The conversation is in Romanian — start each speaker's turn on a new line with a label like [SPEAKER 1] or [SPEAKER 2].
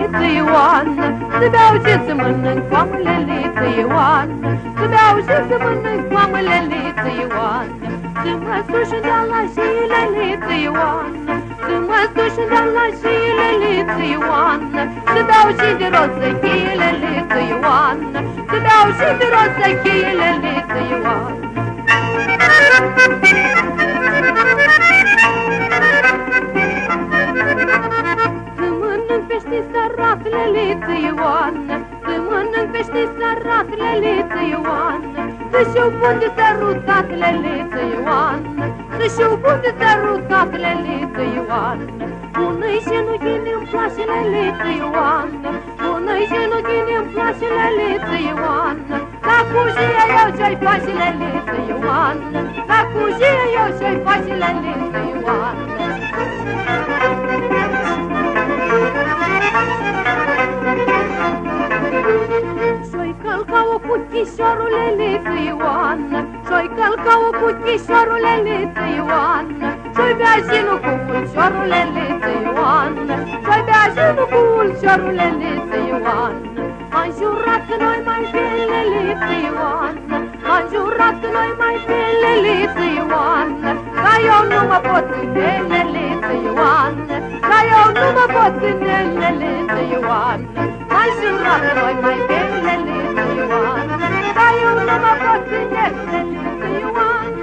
[SPEAKER 1] Să beau și să mănânc cu amăleliță Ioană Să beau și să mănânc cu amăleliță Ioană Să mă suși de la și leliță Ioană Să mă suși de la și leliță Ioană Să beau și de rost să chie leliță Ioană Să beau și de rost să chie leliță Ioană pește sărat, leliță Ioană. Să mănânc pește sărat, leliță Ioană. Să și-o bun de sărutat, leliță Ioană. Să și-o bun de sărutat, leliță Ioană. Pune-i genughini îmi place, leliță Ioană. Pune-i genughini îmi place, leliță Ioană. La cujie eu ce-i face, leliță Ioană. La cujie eu ce-i face, leliță Ioană călca-o putișorule liță Ioană Și-oi călca-o putișorule liță Ioană Și-oi bea jinul cu ulciorule liță Ioană Și-oi bea jinul cu ulciorule liță Ioană Am jurat că noi mai bine liță Ioană Am jurat că noi mai bine liță Ioană Dar eu nu mă pot ține liță Ioană Dar eu nu mă pot ține liță Ioană Am jurat că noi mai bine
[SPEAKER 2] grădina Are you never busting? Yes, you want.